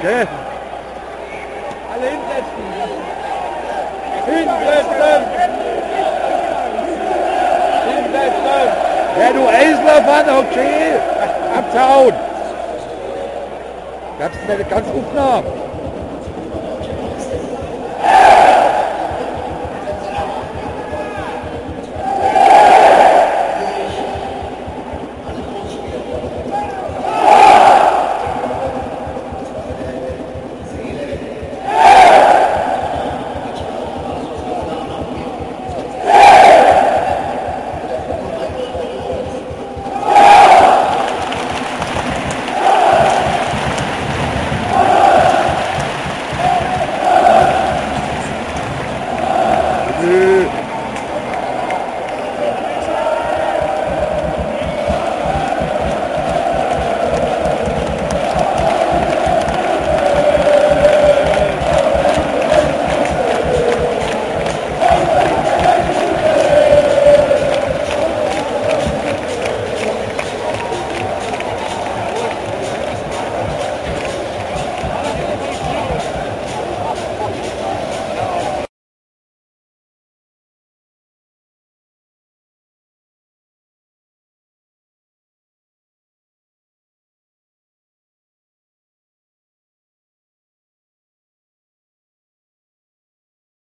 Okay. Alle hinsetzen. Hinsetzen. Hinsetzen. Ja, du Eisler, okay. Abtauen. Gab's eine ganz Aufnahme.